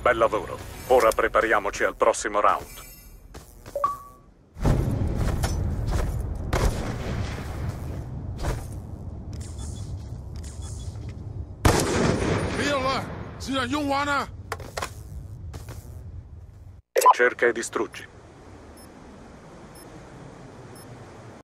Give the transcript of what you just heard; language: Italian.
Bel lavoro. Ora prepariamoci al prossimo round. Cerca e distruggi.